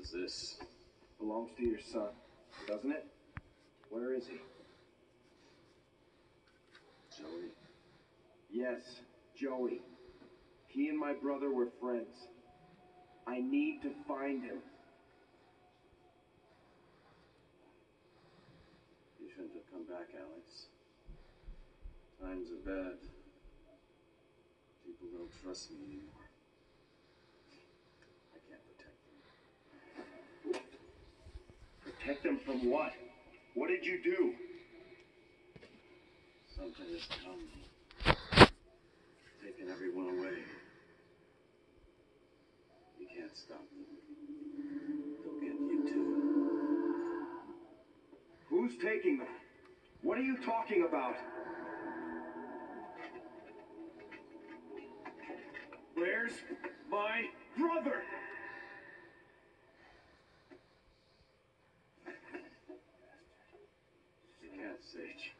is this? Belongs to your son, doesn't it? Where is he? Joey? Yes, Joey. He and my brother were friends. I need to find him. You shouldn't have come back, Alex. Times are bad. People don't trust me anymore. I can't protect them. Protect him from what? What did you do? Something has come. Taking everyone away. You can't stop them. They'll get you too. Who's taking them? What are you talking about? Where's my brother? You can't, Sage.